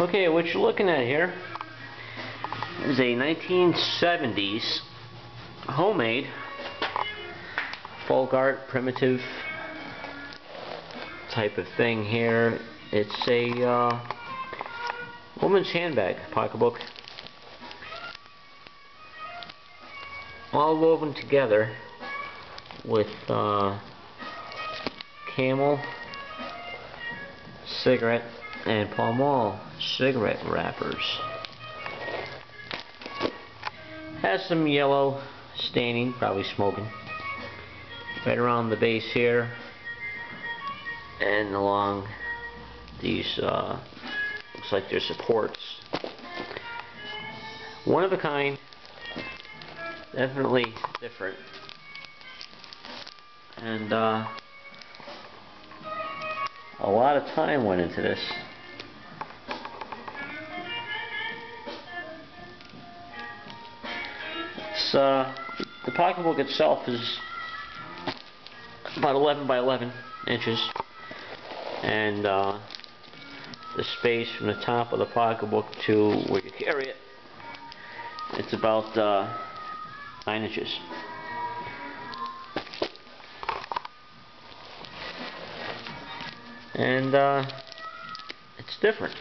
Okay, what you're looking at here is a 1970s homemade folk art primitive type of thing here. It's a uh, woman's handbag pocketbook all woven together with uh, camel cigarette and Pall Mall cigarette wrappers. Has some yellow staining, probably smoking. Right around the base here and along these, uh, looks like they're supports. One of a kind, definitely different. And uh, a lot of time went into this. It's, uh, the pocketbook itself is about 11 by 11 inches. And uh, the space from the top of the pocketbook to where you carry it it's about uh, 9 inches. And uh, it's different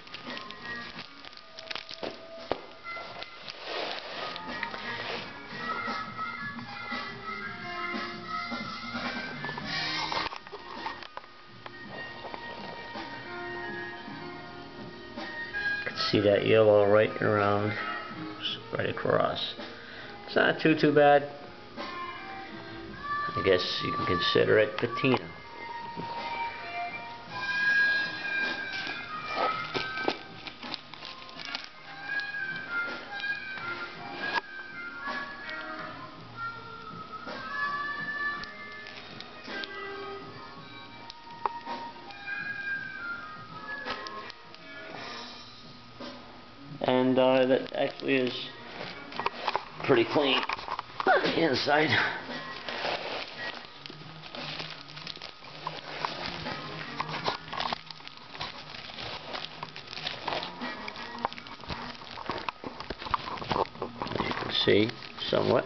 see that yellow right around right across. It's not too too bad. I guess you can consider it patina and uh, that actually is pretty clean inside. You can see, somewhat.